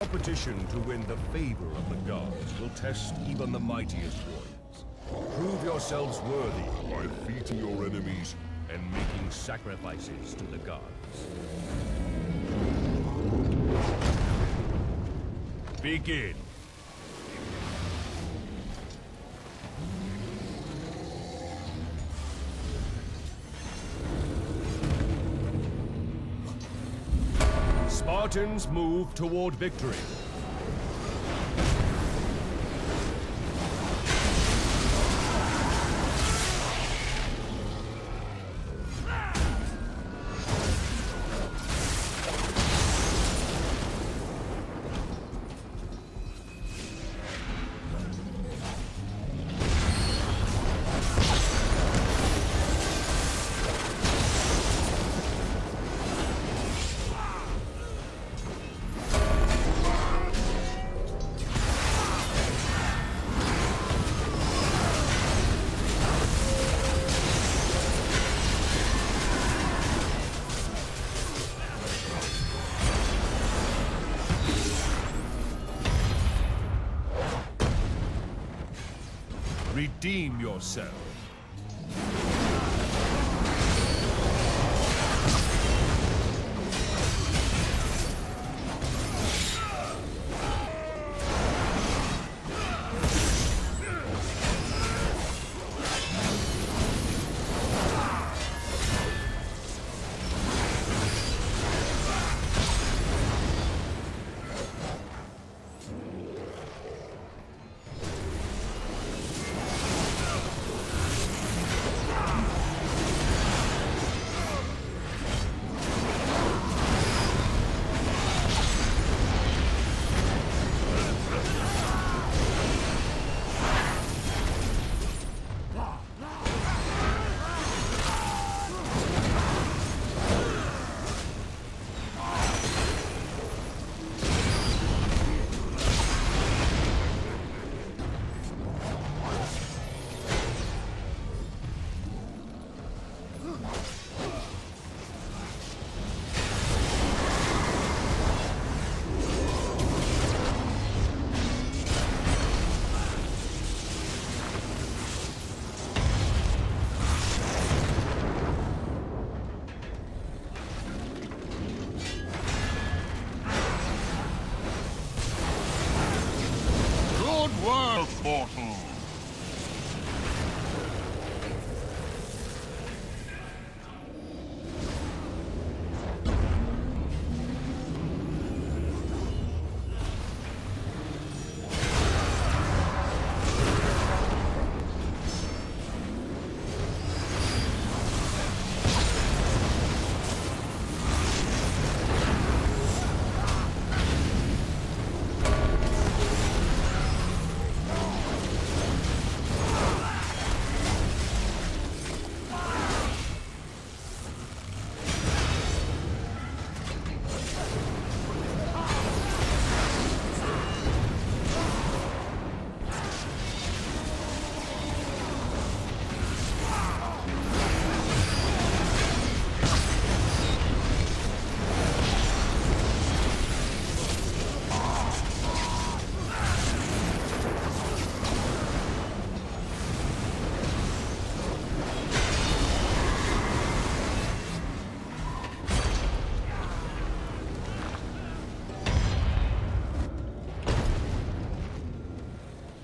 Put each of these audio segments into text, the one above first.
Competition to win the favor of the gods will test even the mightiest warriors. Prove yourselves worthy by defeating your enemies and making sacrifices to the gods. Begin. Spartans move toward victory. Redeem yourself. Work, mortal.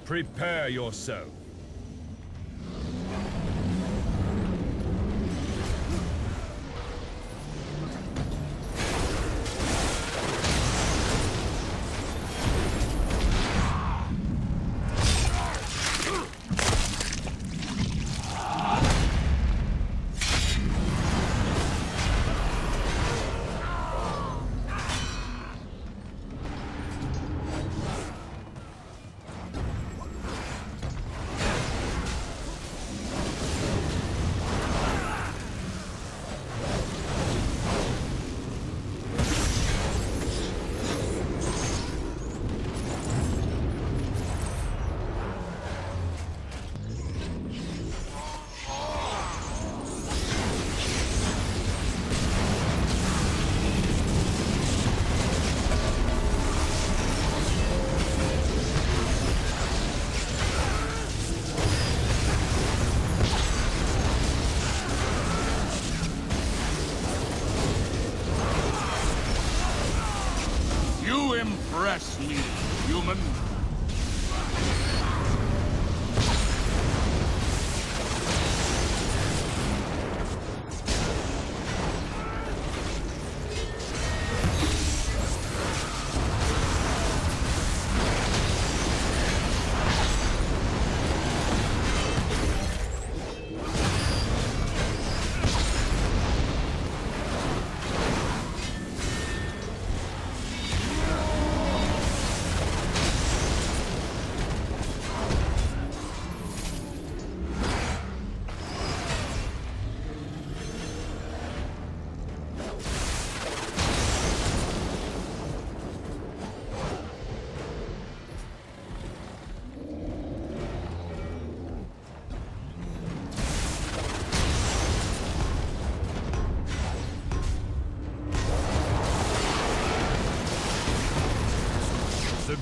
Prepare yourself. Impress me, human.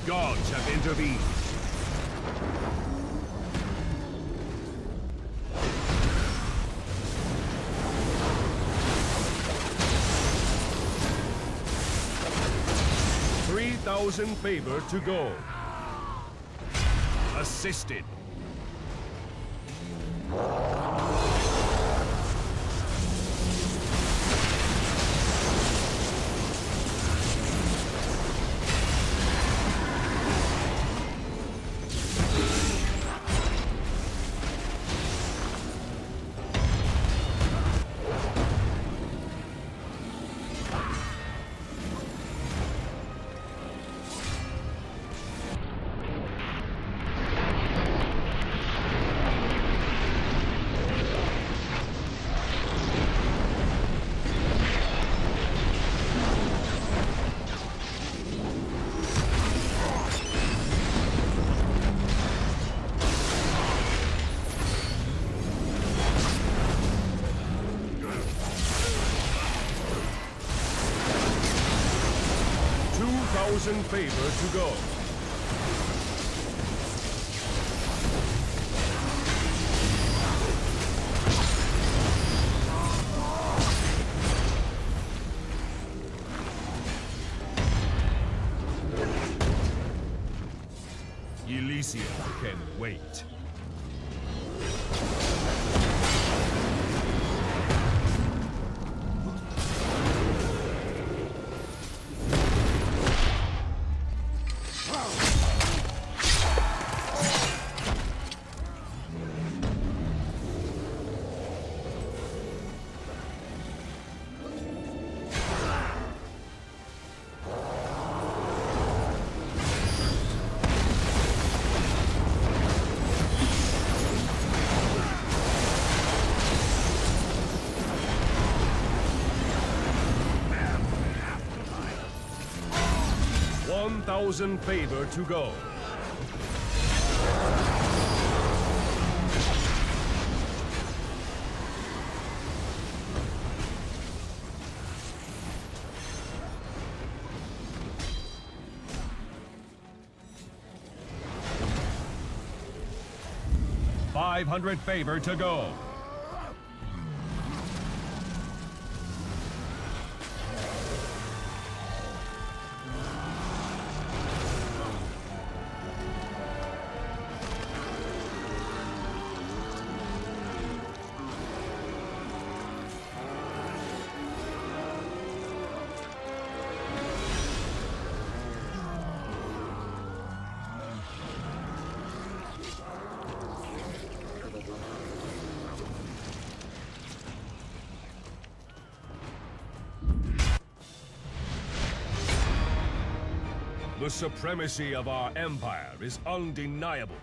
Gods have intervened. Three thousand favor to go. Assisted. Thousand favor to go. Elysium can wait. One thousand favor to go. Five hundred favor to go. The supremacy of our empire is undeniable.